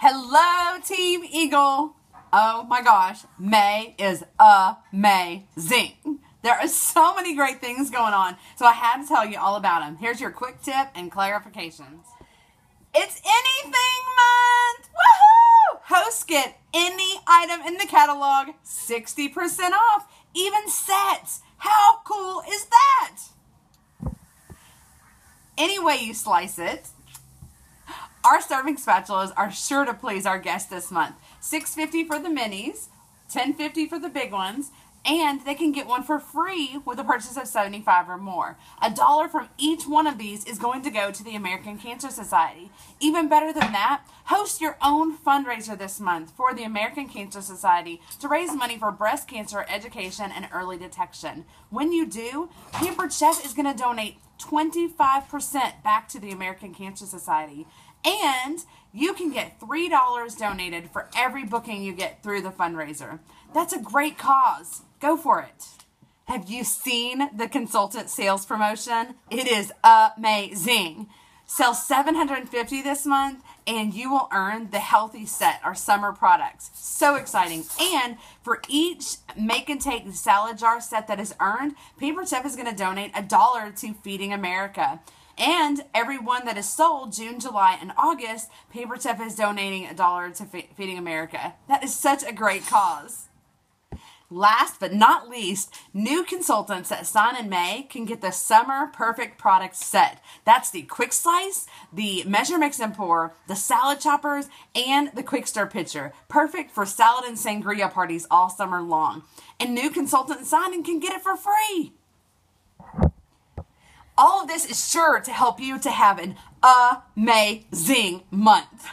Hello, Team Eagle. Oh my gosh, May is amazing. There are so many great things going on, so I had to tell you all about them. Here's your quick tip and clarifications. It's anything month! Woohoo! Hosts get any item in the catalog 60% off, even sets. How cool is that? Any way you slice it, our serving spatulas are sure to please our guests this month. $6.50 for the minis, $10.50 for the big ones, and they can get one for free with a purchase of 75 or more. A dollar from each one of these is going to go to the American Cancer Society. Even better than that, host your own fundraiser this month for the American Cancer Society to raise money for breast cancer education and early detection. When you do, Pampered Chef is going to donate 25% back to the American Cancer Society. And you can get $3 donated for every booking you get through the fundraiser. That's a great cause. Go for it. Have you seen the consultant sales promotion? It is amazing. Sell 750 this month and you will earn the healthy set, our summer products. So exciting. And for each make and take salad jar set that is earned, Pampered Chef is going to donate a dollar to Feeding America. And every one that is sold June, July, and August, Pampered Chef is donating a dollar to Feeding America. That is such a great cause. Last but not least, new consultants at Son and May can get the summer perfect product set. That's the quick slice, the measure mix and pour, the salad choppers, and the quick stir pitcher. Perfect for salad and sangria parties all summer long. And new consultant Son can get it for free. All of this is sure to help you to have an amazing month.